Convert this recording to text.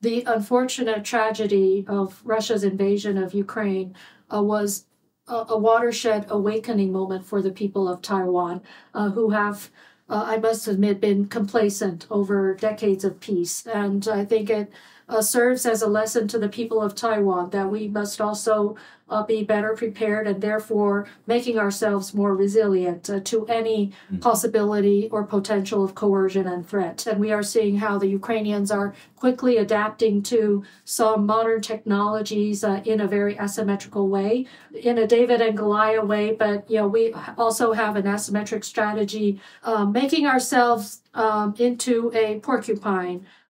the unfortunate tragedy of Russia's invasion of Ukraine uh, was a, a, watershed awakening moment for the people of Taiwan, uh, who have, uh, I must admit, been complacent over decades of peace. And I think it uh, serves as a lesson to the people of Taiwan that we must also uh, be better prepared and therefore making ourselves more resilient uh, to any mm. possibility or potential of coercion and threat. And we are seeing how the Ukrainians are quickly adapting to some modern technologies uh, in a very asymmetrical way, in a David and Goliath way. But you know, we also have an asymmetric strategy, um, making ourselves um, into a porcupine